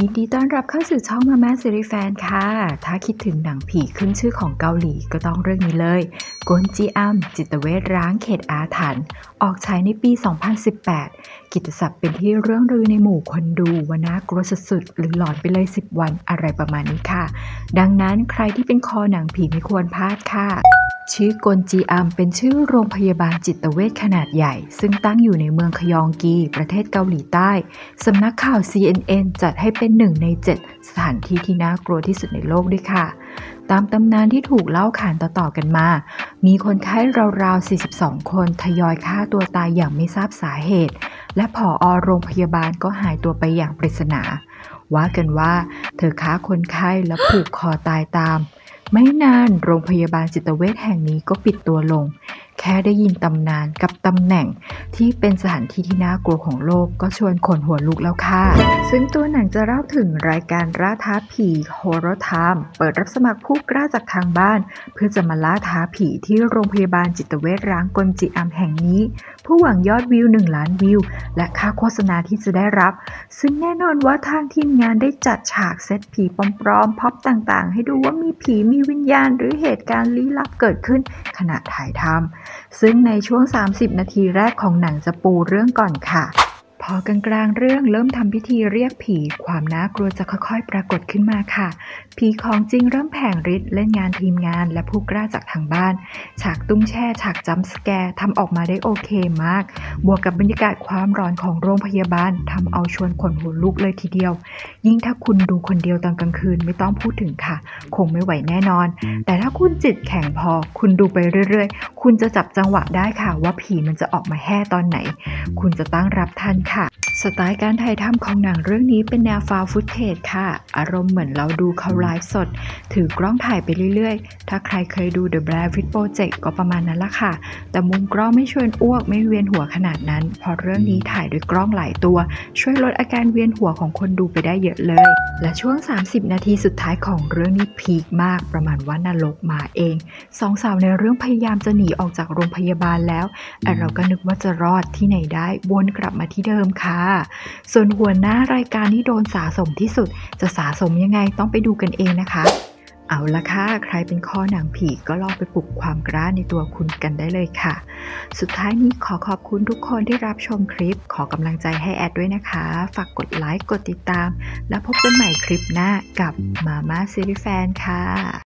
ยินดีต้อนรับเข้าสู่ช่องมาม่าซีรีส์แฟนค่ะ ถ้าคิดถึงหนังผีขึ้นชื่อของเกาหลีก็ต้องเรื่องนี้เลยกนจีอัมจิตเวชร้างเขตอาถรรพ์ออกฉายในปี 2018 กิตติศัพท์เป็นที่เรื่องลือในหมู่คนดูว่าน่ากลัวสุดๆ หรือหลอนไปเลย 10 วันอะไรประมาณนี้ค่ะ ดังนั้นใครที่เป็นคอหนังผีไม่ควรพลาดค่ะ ชื่อกนจีอัมเป็นชื่อโรงพยาบาลจิตเวชขนาดใหญ่ ซึ่งตั้งอยู่ในเมืองคยองกี ประเทศเกาหลีใต้ สำนักข่าว CNN จัดให้เป็นหนึ่งใน 7 สถานที่ที่น่ากลัวที่สุดในโลกด้วยค่ะ ตามตำนานที่ถูกเล่าขานต่อๆกันมา มีคนไข้ราวๆ 42 คนทยอยฆ่าตัวตายอย่างไม่ทราบสาเหตุ และผออโรงพยาบาลก็หายตัวไปอย่างปริศนา ว่ากันว่า เธอฆ่าคนไข้แล้วผูกคอตายตาม ไม่นานโรงพยาบาลจิตเวชแห่งนี้ก็ปิดตัวลง ค่ได้ยินตำนานกับตำแหน่งที่เป็นสถานที่ที่น่ากลัวของโลกก็ชวนขนหัวลุกแล้วค่ะ ซึ่งตัวหนังจะเล่าถึงรายการล่าท้าผีโฮโรไทม์เปิดรับสมัครผู้กล้าจากทางบ้าน เพื่อจะมาล่าท้าผีที่โรงพยาบาลจิตเวชร้างกลจิอัมแห่งนี้ ผู้หวังยอดวิว 1 ล้านวิว และค่าโฆษณาที่จะได้รับ ซึ่งแน่นอนว่าทางทีมงานได้จัดฉากเซตผีปลอมๆพ็อปต่างๆ ให้ดูว่ามีผีมีวิญญาณ หรือเหตุการณ์ลี้ลับเกิดขึ้นขณะถ่ายทำ ซึ่งในช่วง 30 นาทีแรกของหนังจะปูเรื่องก่อนค่ะ พอกลางๆเรื่องเริ่มทำพิธีเรียกผี ความน่ากลัวจะค่อยๆ ปรากฏขึ้นมาค่ะ ผีของจริงเริ่มแผงฤทธิ์เล่นงานทีมงานและผู้กล้าจากทางบ้าน ฉากตุ้งแช่ ฉากจัมสแกร์ทำออกมาได้โอเคมาก บวกกับบรรยากาศความร้อนของโรงพยาบาลทำเอาชวนขนหัวลุกเลยทีเดียว ยิ่งถ้าคุณดูคนเดียวตอนกลางคืนไม่ต้องพูดถึงค่ะ คงไม่ไหวแน่นอน แต่ถ้าคุณจิตแข็งพอ คุณดูไปเรื่อยๆ คุณจะจับจังหวะได้ค่ะ ว่าผีมันจะออกมาแห่ตอนไหน คุณจะตั้งรับทันค่ะ สไตล์การถ่ายทำของหนังเรื่องนี้เป็นแนวฟาวฟุตเทจค่ะ อารมณ์เหมือนเราดูเขาไลฟ์สด ถือกล้องถ่ายไปเรื่อยๆ ถ้าใครเคยดู The Blair Witch Project ก็ประมาณนั้นละค่ะ แต่มุมกล้องไม่ชวนอ้วกไม่เวียนหัวขนาดนั้นเพราะเรื่องนี้ถ่ายด้วยกล้องหลายตัว ช่วยลดอาการเวียนหัวของคนดูไปได้เยอะเลย และช่วง 30 นาทีสุดท้ายของเรื่องนี้พีคมาก ประมาณว่านรกมาเองสองสาวในเรื่องพยายามจะหนีออกจากโรงพยาบาลแล้วแต่เราก็นึกว่าจะรอดที่ไหนได้วนกลับมาที่เดิมค่ะส่วนหัวหน้ารายการที่โดนสะสมที่สุด จะสะสมยังไงต้องไปดูกันเองนะคะ เอาละค่ะ ใครเป็นข้อหนังผีก็ลองไปปลุกความกล้าในตัวคุณกันได้เลยค่ะ สุดท้ายนี้ขอขอบคุณทุกคนที่รับชมคลิป ขอกำลังใจให้แอดด้วยนะคะ ฝากกดไลค์ กดติดตาม แล้วพบกันใหม่คลิปหน้ากับมาม่าซีรีส์แฟนค่ะ